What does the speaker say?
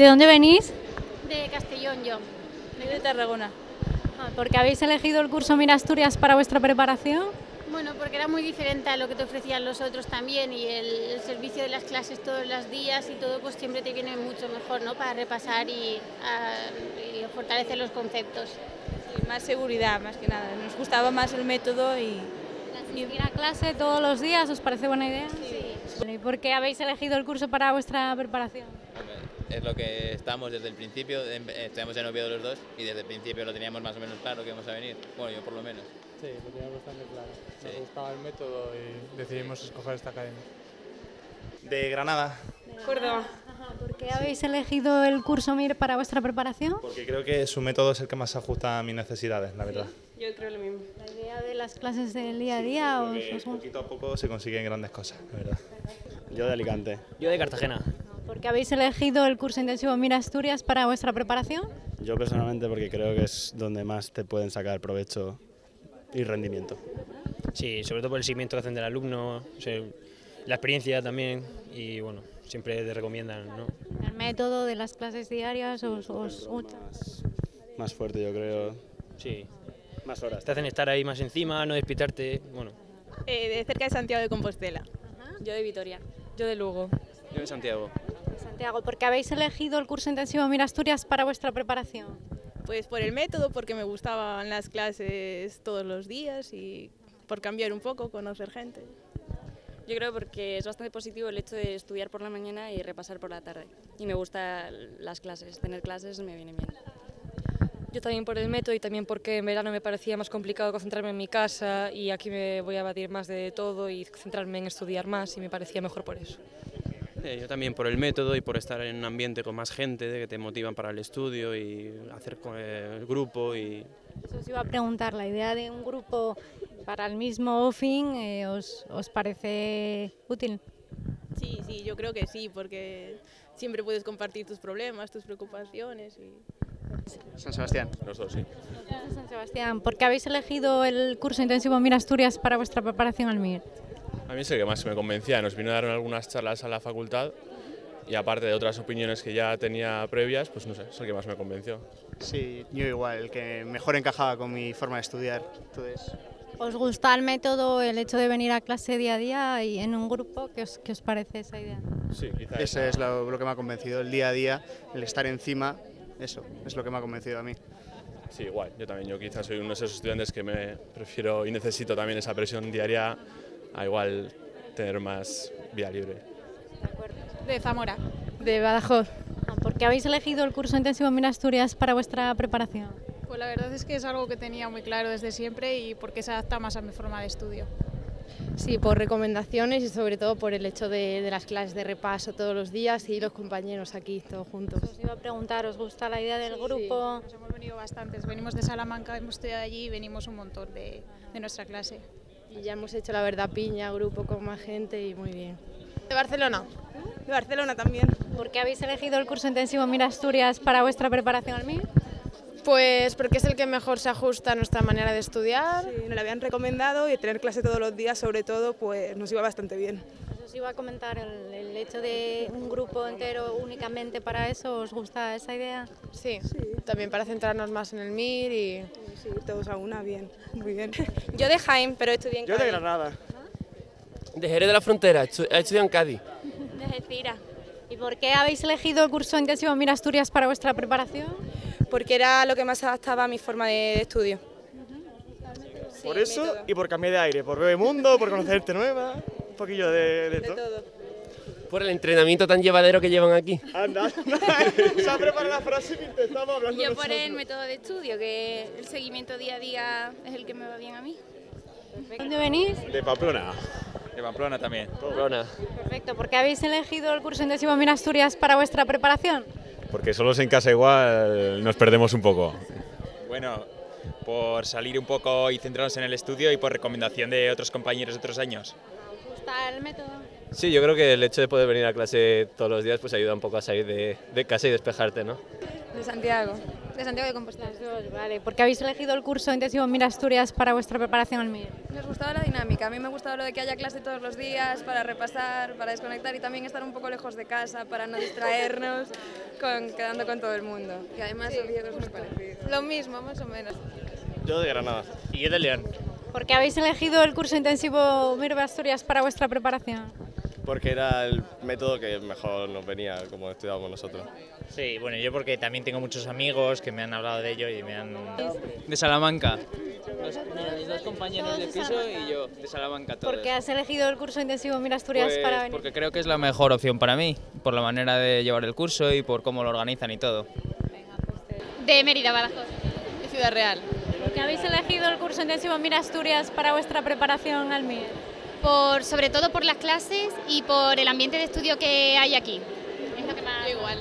¿De dónde venís? De Castellón yo. de Tarragona. Ah, ¿Porque habéis elegido el curso Mira Asturias para vuestra preparación? Bueno, porque era muy diferente a lo que te ofrecían los otros también y el, el servicio de las clases todos los días y todo pues siempre te viene mucho mejor, ¿no? Para repasar y, a- y fortalecer los conceptos. Sí, más seguridad, más que nada. Nos gustaba más el método y ¿Ir a clase todos los días os parece buena idea? Sí. ¿Y por qué habéis elegido el curso para vuestra preparación? Es lo que estamos desde el principio, em- estamos en Oviedo los dos y desde el principio lo teníamos más o menos claro que íbamos a venir. Bueno, yo por lo menos. Sí, lo teníamos bastante claro. Nos Sí. gustaba el método y decidimos escoger esta academia. De Granada, Córdoba. ¿Por qué habéis elegido el curso MIR para vuestra preparación? porque creo que su método es el que más se ajusta a mis necesidades, la verdad. Yo creo lo mismo. ¿La idea de las clases del día a día os gusta? poquito a poco se consiguen grandes cosas, la verdad. Yo de Alicante. Yo de Cartagena. ¿Por qué habéis elegido el curso intensivo Mira Asturias para vuestra preparación? Yo personalmente porque creo que es donde más te pueden sacar provecho y rendimiento. Sí, sobre todo por el seguimiento que hacen del alumno, o sea, la experiencia también y bueno, siempre te recomiendan, ¿no? ¿El método de las clases diarias os, os gusta? Más, más fuerte yo creo, Sí, más horas. te hacen estar ahí más encima, no despistarte, bueno. Eh, de cerca de Santiago de Compostela. Yo de Vitoria. Yo de Lugo. Yo de Santiago. Santiago, ¿por qué habéis elegido el curso intensivo Mira Asturias para vuestra preparación? Pues por el método, porque me gustaban las clases todos los días y por cambiar un poco, conocer gente. Yo creo porque es bastante positivo el hecho de estudiar por la mañana y repasar por la tarde. Y me gustan las clases, tener clases me viene bien. Yo también por el método y también porque en verano me parecía más complicado concentrarme en mi casa y aquí me voy a batir más de todo y centrarme en estudiar más y me parecía mejor por eso. Eh, yo también por el método y por estar en un ambiente con más gente de que te motivan para el estudio y hacer con el grupo y Eso os iba a preguntar, la idea de un grupo para el mismo fin, eh, ¿os, ¿os parece útil? Sí, sí, yo creo que sí, porque siempre puedes compartir tus problemas, tus preocupaciones y... San Sebastián. Los dos, sí. San Sebastián, ¿por qué habéis elegido el curso intensivo Mira Asturias para vuestra preparación al MIR? A mí es el que más me convencía. Nos vino a dar algunas charlas a la facultad y aparte de otras opiniones que ya tenía previas, pues no sé, es el que más me convenció. Sí, yo igual, el que mejor encajaba con mi forma de estudiar. Entonces, ¿Os gusta el método, el hecho de venir a clase día a día y en un grupo? ¿Qué os, qué os parece esa idea? Sí, quizá Ese es lo, lo que me ha convencido, el día a día, el estar encima, eso es lo que me ha convencido a mí. Sí, igual. Yo también, yo quizás soy uno de esos estudiantes que me prefiero y necesito también esa presión diaria a igual tener más vía libre. De Zamora. De Badajoz. ¿Por qué habéis elegido el curso intensivo Mira Asturias para vuestra preparación? Pues la verdad es que es algo que tenía muy claro desde siempre y porque se adapta más a mi forma de estudio. Sí, por recomendaciones y sobre todo por el hecho de, de las clases de repaso todos los días y los compañeros aquí todos juntos. Os iba a preguntar, ¿os gusta la idea del grupo? Pues hemos venido bastantes, venimos de Salamanca, hemos estudiado allí y venimos un montón de, de nuestra clase. Y ya hemos hecho la verdad piña, grupo con más gente y muy bien. De Barcelona. De Barcelona también. ¿Por qué habéis elegido el curso intensivo Mira Asturias para vuestra preparación al MIR? Pues porque es el que mejor se ajusta a nuestra manera de estudiar. Sí, nos lo habían recomendado y tener clase todos los días, sobre todo, pues nos iba bastante bien. Os iba a comentar el, el hecho de un grupo entero únicamente para eso, ¿os gusta esa idea? Sí, también para centrarnos más en el MIR y... Sí, todos a una, bien, muy bien. Yo de Jaén, pero estudié en Yo de Cádiz. Granada. De Jerez de la Frontera, he estudiado en Cádiz. De Algeciras. ¿Y por qué habéis elegido el curso intensivo Mira Asturias para vuestra preparación? Porque era lo que más adaptaba a mi forma de estudio. Por eso y por cambiar de aire, por ver el mundo, por conocer gente nueva, poquillo de, de todo. Por el entrenamiento tan llevadero que llevan aquí. Anda, se ha preparado la frase que estamos hablando Yo por el método de estudio, que el seguimiento día a día es el que me va bien a mí. ¿Dónde venís? De Pamplona. De Pamplona también. Pamplona. Perfecto, ¿por qué habéis elegido el curso intensivo Mira Asturias para vuestra preparación? Porque solos en casa igual nos perdemos un poco. Bueno, por salir un poco y centrarnos en el estudio y por recomendación de otros compañeros de otros años. ¿Os gusta el método? Sí, yo creo que el hecho de poder venir a clase todos los días pues ayuda un poco a salir de, de casa y despejarte, ¿no? De Santiago, de Santiago de Compostela. Vale, ¿por qué habéis elegido el curso intensivo Mira Asturias para vuestra preparación al MIR? Nos gustaba la dinámica, a mí me gustaba lo de que haya clase todos los días para repasar, para desconectar y también estar un poco lejos de casa para no distraernos con, quedando con todo el mundo. Y además Oviedo es muy parecido. Lo mismo, más o menos. Yo de Granada. Y yo de León. ¿Por qué habéis elegido el curso intensivo MIR Asturias para vuestra preparación? Porque era el método que mejor nos venía como estudiábamos nosotros. Sí, bueno, yo porque también tengo muchos amigos que me han hablado de ello y me han... De Salamanca. Los, mis dos compañeros de piso y yo, de Salamanca todos. ¿Por qué has elegido el curso intensivo Mira Asturias Pues para venir? porque creo que es la mejor opción para mí, por la manera de llevar el curso y por cómo lo organizan y todo. De Mérida, Badajoz. De Ciudad Real. ¿Por qué habéis elegido el curso intensivo Mira Asturias para vuestra preparación al MIR? Por, sobre todo por las clases y por el ambiente de estudio que hay aquí. Es lo que más... Igual.